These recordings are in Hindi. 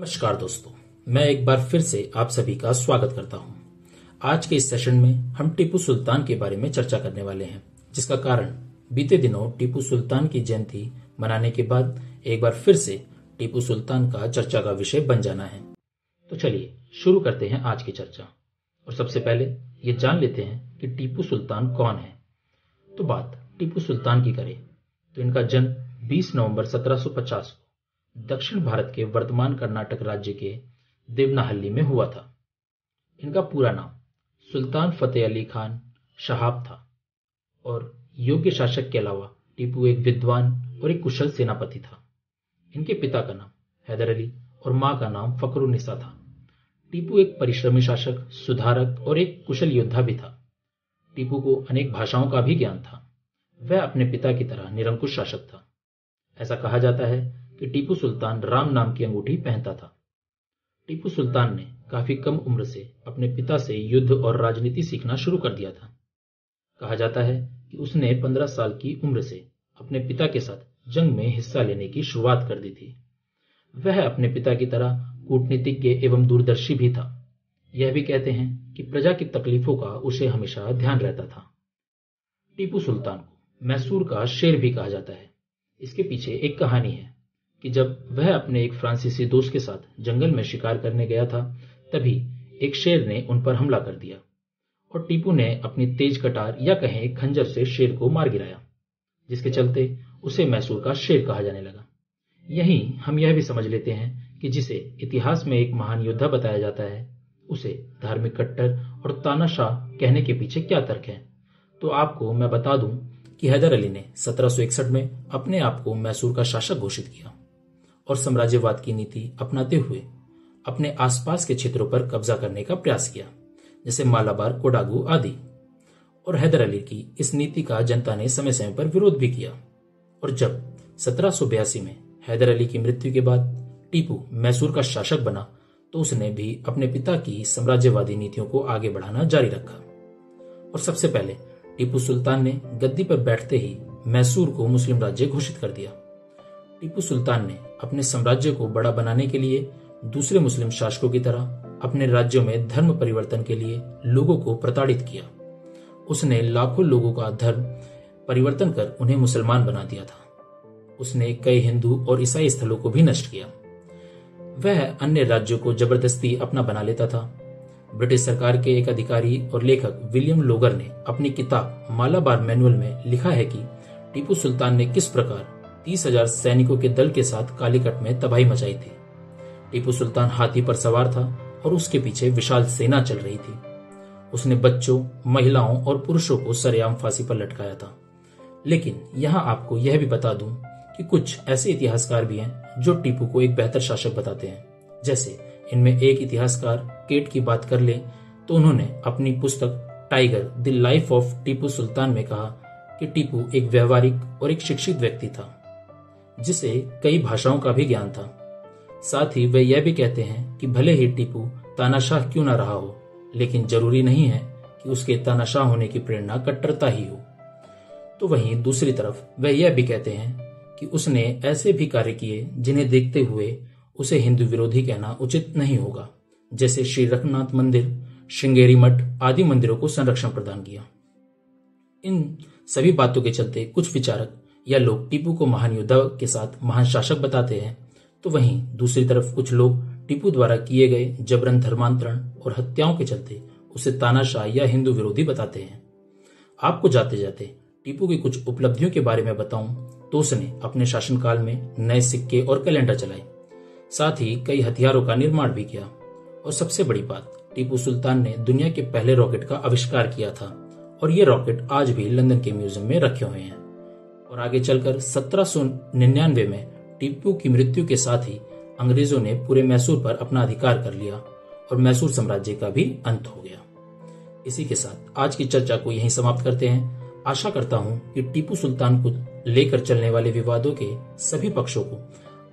नमस्कार दोस्तों, मैं एक बार फिर से आप सभी का स्वागत करता हूँ। आज के इस सेशन में हम टीपू सुल्तान के बारे में चर्चा करने वाले हैं, जिसका कारण बीते दिनों टीपू सुल्तान की जयंती मनाने के बाद एक बार फिर से टीपू सुल्तान का चर्चा का विषय बन जाना है। तो चलिए, शुरू करते हैं आज की चर्चा। और सबसे पहले ये जान लेते हैं कि टीपू सुल्तान कौन है। तो बात टीपू सुल्तान की करें। तो इनका जन्म 20 नवंबर 1750 को दक्षिण भारत के वर्तमान कर्नाटक राज्य के देवनाहल्ली में हुआ था। इनका पूरा नाम सुल्तान फतेह अली खान शहाब था और योग्य शासक के अलावा टीपू एक विद्वान और एक कुशल सेनापति था। इनके पिता का नाम हैदर अली और माँ का नाम फकरुनिसा था। टीपू एक परिश्रमी शासक, सुधारक और एक कुशल योद्धा भी था। टीपू को अनेक भाषाओं का भी ज्ञान था। वह अपने पिता की तरह निरंकुश शासक था। ऐसा कहा जाता है कि टीपू सुल्तान राम नाम की अंगूठी पहनता था। टीपू सुल्तान ने काफ़ी कम उम्र से अपने पिता से युद्ध और राजनीति सीखना शुरू कर दिया था। कहा जाता है कि उसने पंद्रह साल की उम्र से अपने पिता के साथ जंग में हिस्सा लेने की शुरुआत कर दी थी। वह अपने पिता की तरह कूटनीतिज्ञ एवं दूरदर्शी भी था। यह भी कहते हैं कि प्रजा की तकलीफों का उसे हमेशा ध्यान रहता था। टीपू सुल्तान को मैसूर का शेर भी कहा जाता है। इसके पीछे एक कहानी है। कि जब वह अपने एक फ्रांसीसी दोस्त के साथ जंगल में शिकार करने गया था, तभी एक शेर ने उन पर हमला कर दिया और टीपू ने अपनी तेज कटार या कहें खंजर से शेर को मार गिराया, जिसके चलते उसे मैसूर का शेर कहा जाने लगा। यहीं हम यह भी समझ लेते हैं कि जिसे इतिहास में एक महान योद्धा बताया जाता है, उसे धार्मिक कट्टर और तानाशाह कहने के पीछे क्या तर्क है? तो आपको मैं बता दूँ कि हैदर अली ने 1761 में अपने आप को मैसूर का शासक घोषित किया। और साम्राज्यवाद की नीति अपनाते हुए अपने आसपास के क्षेत्रों पर कब्जा करने का प्रयास किया, जैसे मालाबार, कोडागू आदि। और हैदर अली की इस नीति का जनता ने समय समय पर विरोध भी किया। और जब सत्रह में हैदर अली की मृत्यु के बाद टीपू मैसूर का शासक बना तो उसने भी अपने पिता की साम्राज्यवादी नीतियों को आगे बढ़ाना जारी रखा। और सबसे पहले टीपू सुल्तान ने गद्दी पर बैठते ही मैसूर को मुस्लिम राज्य घोषित कर दिया। टीपू सुल्तान ने अपने साम्राज्य को बड़ा बनाने के लिए दूसरे मुस्लिम शासकों की तरह अपने राज्यों में धर्म परिवर्तन के लिए लोगों को प्रताड़ित किया। उसने लाखों लोगों का धर्म परिवर्तन कर उन्हें मुसलमान बना दिया था। उसने कई हिंदू और ईसाई स्थलों को भी नष्ट किया। वह अन्य राज्यों को ज़बरदस्ती अपना बना लेता था। ब्रिटिश सरकार के एक अधिकारी और लेखक विलियम लोगर ने अपनी किताब मालाबार मैनुअल में लिखा है कि टीपू सुल्तान ने किस प्रकार तीस हज़ार सैनिकों के दल के साथ कालीकट में तबाही मचाई थी। टीपू सुल्तान हाथी पर सवार था और उसके पीछे विशाल सेना चल रही थी। उसने बच्चों, महिलाओं और पुरुषों को सरेआम फांसी पर लटकाया था। लेकिन यहाँ आपको यह भी बता दूँ कि कुछ ऐसे इतिहासकार भी हैं जो टीपू को एक बेहतर शासक बताते हैं। जैसे इनमें एक इतिहासकार केट की बात कर ले तो उन्होंने अपनी पुस्तक Tiger, the Life of Tipu Sultan में कहा कि टीपू एक व्यवहारिक और एक शिक्षित व्यक्ति था। जिसे कई भाषाओं का भी ज्ञान था। साथ ही वे यह भी कहते हैं कि भले ही टीपू तानाशाह क्यों ना रहा हो, लेकिन ज़रूरी नहीं है कि उसके तानाशाह होने की प्रेरणा कट्टरता ही हो। तो वहीं दूसरी तरफ़ वे यह भी कहते हैं कि उसने ऐसे भी कार्य किए जिन्हें देखते हुए उसे हिंदू विरोधी कहना उचित नहीं होगा, जैसे श्री रघुनाथ मंदिर, श्रृंगेरी मठ आदि मंदिरों को संरक्षण प्रदान किया। इन सभी बातों के चलते कुछ विचारक या लोग टीपू को महान योद्धा के साथ महान शासक बताते हैं तो वहीं दूसरी तरफ़ कुछ लोग टीपू द्वारा किए गए जबरन धर्मांतरण और हत्याओं के चलते उसे तानाशाह या हिंदू विरोधी बताते हैं। आपको जाते जाते टीपू की कुछ उपलब्धियों के बारे में बताऊँ तो उसने अपने शासनकाल में नए सिक्के और कैलेंडर चलाए। साथ ही कई हथियारों का निर्माण भी किया। और सबसे बड़ी बात, टीपू सुल्तान ने दुनिया के पहले रॉकेट का आविष्कार किया था, और ये रॉकेट आज भी लंदन के म्यूज़ियम में रखे हुए हैं। और आगे चलकर सत्रह सौ निन्यानवे में टीपू की मृत्यु के साथ ही अंग्रेज़ों ने पूरे मैसूर पर अपना अधिकार कर लिया और मैसूर साम्राज्य का भी अंत हो गया। इसी के साथ आज की चर्चा को यहीं समाप्त करते हैं। आशा करता हूँ कि टीपू सुल्तान को लेकर चलने वाले विवादों के सभी पक्षों को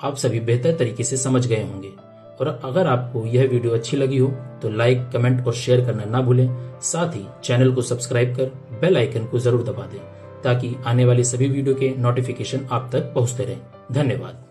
आप सभी बेहतर तरीके से समझ गए होंगे। और अगर आपको यह वीडियो अच्छी लगी हो तो लाइक, कमेंट और शेयर करना ना भूलें। साथ ही चैनल को सब्सक्राइब कर बेल आइकन को ज़रूर दबा दें। ताकि आने वाले सभी वीडियो के नोटिफिकेशन आप तक पहुँचते रहें। धन्यवाद।